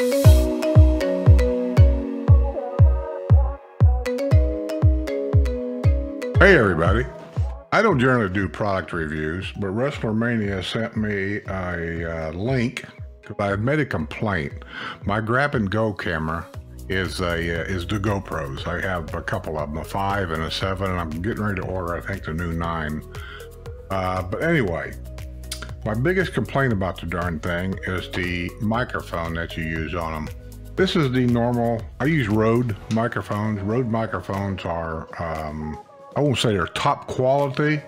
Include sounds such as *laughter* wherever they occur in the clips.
Hey everybody. I don't generally do product reviews, but Resslermania sent me a uh, link because I had made a complaint. My grab and go camera is a uh, is the GoPros. I have a couple of them, a five and a seven, and I'm getting ready to order, I think, the new nine. Uh, but anyway, my biggest complaint about the darn thing is the microphone that you use on them. This is the normal, I use Rode microphones. Rode microphones are um, I won't say they're top quality,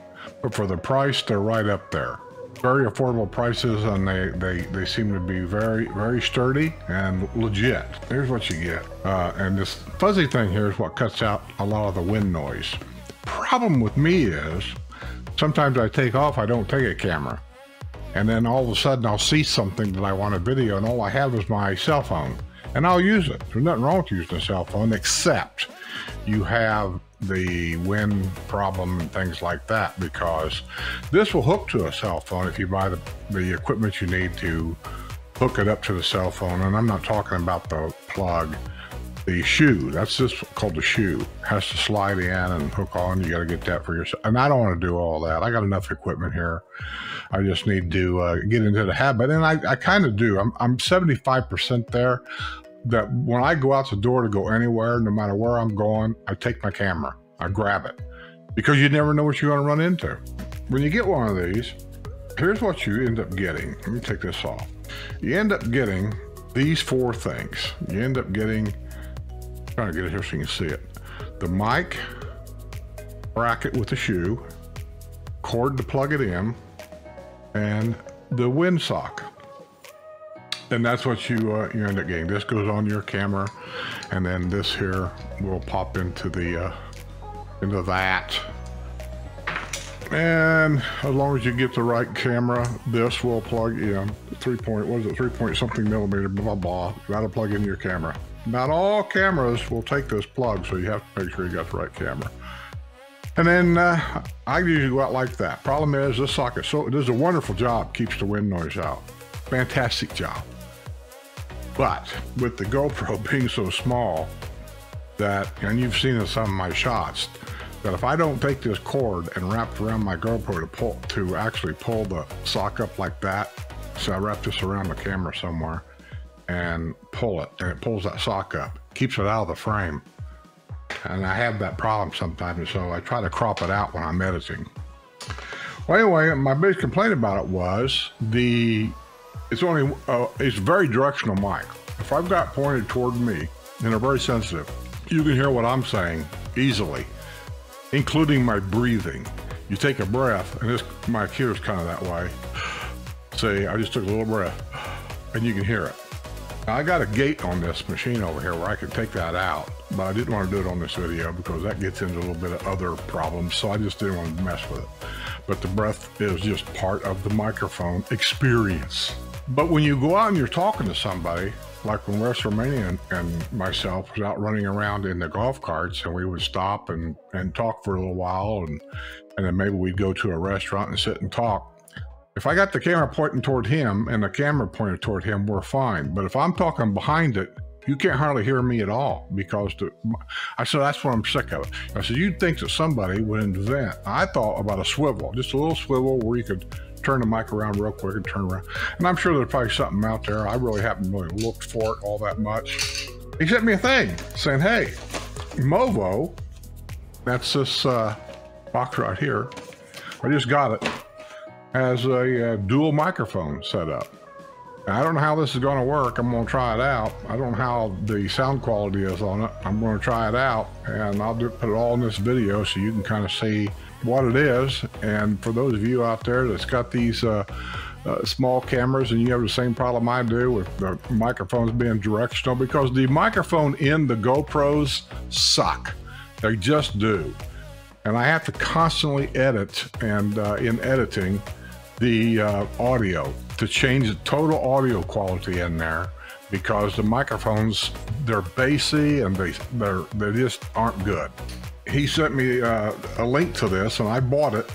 but for the price, they're right up there. Very affordable prices, and they, they, they seem to be very, very sturdy and legit. Here's what you get. Uh, and this fuzzy thing here is what cuts out a lot of the wind noise. Problem with me is, sometimes I take off, I don't take a camera. And then all of a sudden I'll see something that I want to video, and all I have is my cell phone. And I'll use it. There's nothing wrong with using a cell phone, except you have the wind problem and things like that because this will hook to a cell phone if you buy the, the equipment you need to hook it up to the cell phone. And I'm not talking about the plug, the shoe. That's just called the shoe. Has to slide in and hook on. You got to get that for yourself. And I don't want to do all that. I got enough equipment here. I just need to uh, get into the habit. And I, I kind of do. I'm, I'm 75% there that when I go out the door to go anywhere, no matter where I'm going, I take my camera, I grab it because you never know what you're going to run into. When you get one of these, here's what you end up getting. Let me take this off. You end up getting these four things. You end up getting, trying to get it here so you can see it. The mic bracket with the shoe, cord to plug it in, and the windsock and that's what you uh, you end up getting. This goes on your camera, and then this here will pop into the uh, into that. And as long as you get the right camera, this will plug in. Three point, what is it? Three point something millimeter, blah blah. That'll plug in your camera. Not all cameras will take this plug, so you have to make sure you got the right camera. And then uh, I usually go out like that. Problem is, this socket so does a wonderful job, keeps the wind noise out. Fantastic job. But with the GoPro *laughs* being so small that, and you've seen in some of my shots, that if I don't take this cord and wrap it around my GoPro to pull, to actually pull the sock up like that, so I wrap this around the camera somewhere and pull it, and it pulls that sock up, keeps it out of the frame. And I have that problem sometimes, so I try to crop it out when I'm editing. Well, anyway, my biggest complaint about it was the it's only, uh, it's very directional mic. If I've got pointed toward me and they're very sensitive, you can hear what I'm saying easily, including my breathing. You take a breath, and this my mic here is kind of that way. Say, I just took a little breath, and you can hear it. I got a gate on this machine over here where I can take that out, but I didn't want to do it on this video because that gets into a little bit of other problems, so I just didn't want to mess with it. But the breath is just part of the microphone experience. But when you go out and you're talking to somebody, like when Resslermania and, and myself was out running around in the golf carts, and we would stop and, and talk for a little while, and, and then maybe we'd go to a restaurant and sit and talk. If I got the camera pointing toward him and the camera pointed toward him, we're fine. But if I'm talking behind it, you can't hardly hear me at all because the, I said that's what I'm sick of. I said you'd think that somebody would invent. I thought about a swivel, just a little swivel where you could turn the mic around real quick and turn around. And I'm sure there's probably something out there. I really haven't really looked for it all that much. He sent me a thing saying, hey, Movo, that's this uh, box right here. I just got it. Has a, uh, dual microphone set up. I don't know how this is going to work. I'm going to try it out. I don't know how the sound quality is on it. I'm going to try it out and I'll do, put it all in this video so you can kind of see what it is. And for those of you out there that's got these uh, uh, small cameras and you have the same problem I do with the microphones being directional because the microphone in the GoPros suck. They just do. And I have to constantly edit and uh, in editing the uh, audio to change the total audio quality in there because the microphones they're bassy and they they're they just aren't good he sent me uh, a link to this, and I bought it.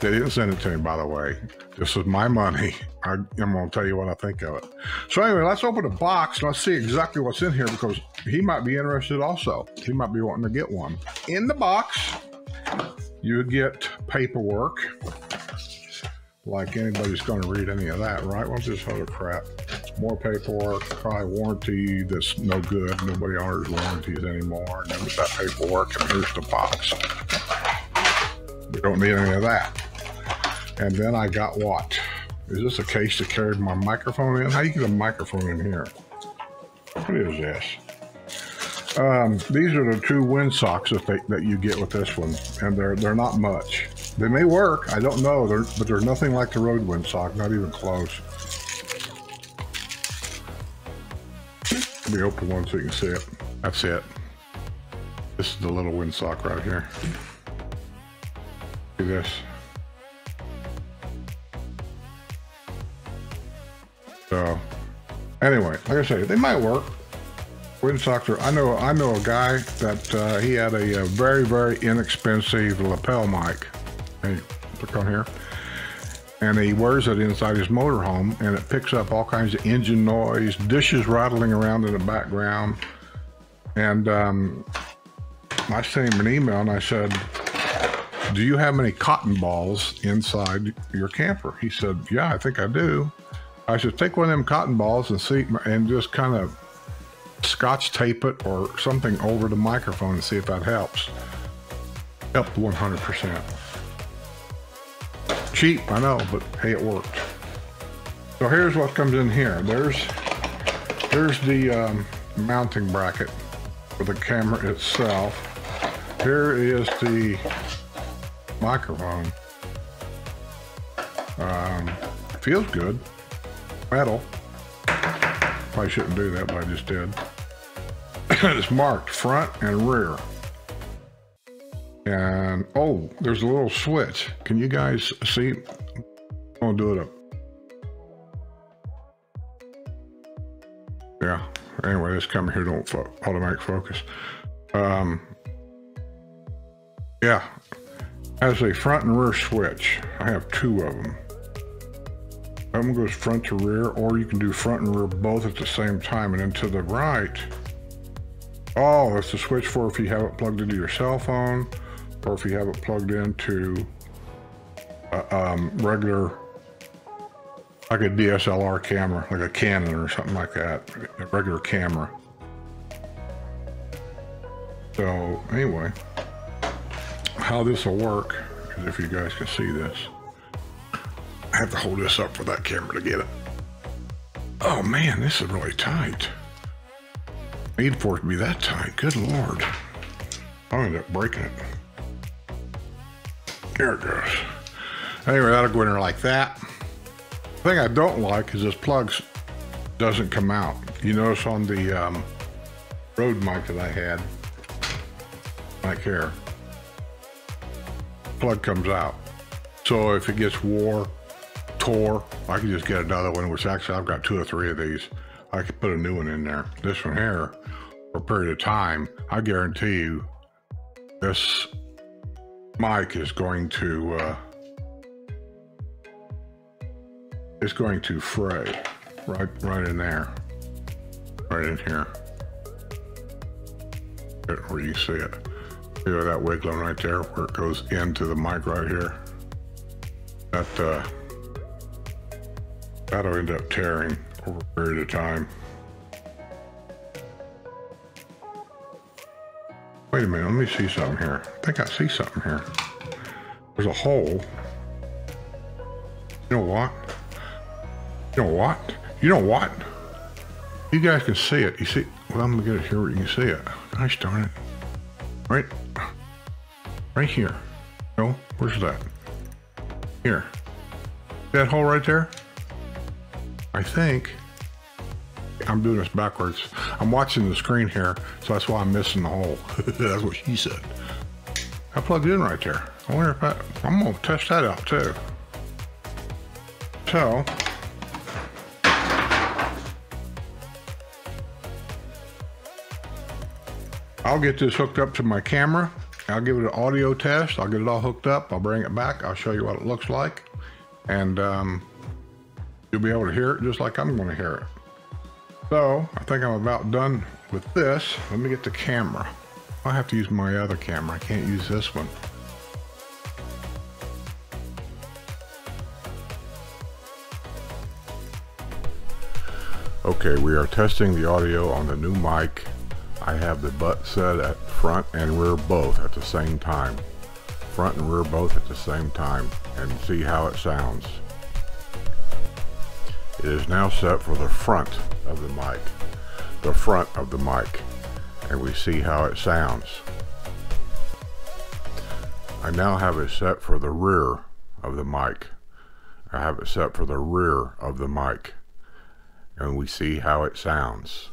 They didn't send it to me, by the way. This is my money. I, am going to tell you what I think of it. So anyway, let's open the box. and Let's see exactly what's in here because he might be interested also. He might be wanting to get one. In the box, you get paperwork. Like anybody's going to read any of that, right? What's this other crap? More paperwork, probably warranty that's no good. Nobody honors warranties anymore. And there's that paperwork, and here's the box. We don't need any of that. And then I got what? Is this a case that carried my microphone in? How do you get a microphone in here? What is this? Um, these are the two wind socks that, they, that you get with this one, and they're they're not much. They may work, I don't know, they're, but they're nothing like the Rode windsock, not even close. Let me open one so you can see it. That's it. This is the little windsock right here. See this? So, anyway, like I say, they might work. Wind socks are. I know. I know a guy that uh, he had a, a, very, very inexpensive lapel mic. Hey, look on here, and he wears it inside his motorhome, and it picks up all kinds of engine noise, dishes rattling around in the background, and um, I sent him an email and I said, "Do you have any cotton balls inside your camper?" He said, "Yeah, I think I do." I said, take one of them cotton balls and see and just kind of scotch tape it or something over the microphone and see if that helps. Helped 100%. Cheap, I know, but hey, it worked. So here's what comes in here. There's there's the um, mounting bracket for the camera itself. Here is the microphone. Um, feels good metal. Probably shouldn't do that, but I just did. *coughs* it's marked front and rear. And, oh, there's a little switch. Can you guys see? Gonna do it up. Yeah, anyway, this camera here don't fo automatic focus. Um, yeah, has a front and rear switch. I have two of them. That One goes front to rear, or you can do front and rear both at the same time. And then to the right, oh, that's the switch for if you have it plugged into your cell phone, or if you have it plugged into a um, regular, like a DSLR camera, like a Canon or something like that, a regular camera. So anyway, how this will work is if you guys can see this. I have to hold this up for that camera to get it. Oh man, this is really tight. Made for it to be that tight. Good lord. I'll end up breaking it. There it goes. Anyway, that'll go in there like that. The thing I don't like is this plug doesn't come out. You notice on the um, Rode mic that I had, like here, plug comes out. So if it gets wore tore, I can just get another one, which actually I've got two or three of these. I could put a new one in there. This one here, for a period of time, I guarantee you this mic is going to uh, is going to fray right right in there. Right in here. Where you see it. See that wiggling right there where it goes into the mic right here. That uh, That'll end up tearing over a period of time. Wait a minute, let me see something here. I think I see something here. There's a hole. You know what? You know what? You know what? You guys can see it. You see? Well, I'm gonna get it here where you can see it. Gosh darn it. Right, right here. No, where's that? Here. That hole right there? I think I'm doing this backwards. I'm watching the screen here, so that's why I'm missing the hole. *laughs* that's what she said. I plugged in right there. I wonder if I, I'm gonna test that out too. So, I'll get this hooked up to my camera. I'll give it an audio test. I'll get it all hooked up. I'll bring it back. I'll show you what it looks like. and um, you'll be able to hear it just like I'm going to hear it. So I think I'm about done with this. Let me get the camera. I have to use my other camera. I can't use this one. Okay, we are testing the audio on the new mic. I have the butt set at front and rear both at the same time. Front and rear both at the same time and see how it sounds. It is now set for the front of the mic. The front of the mic. And we see how it sounds. I now have it set for the rear of the mic. I have it set for the rear of the mic and we see how it sounds.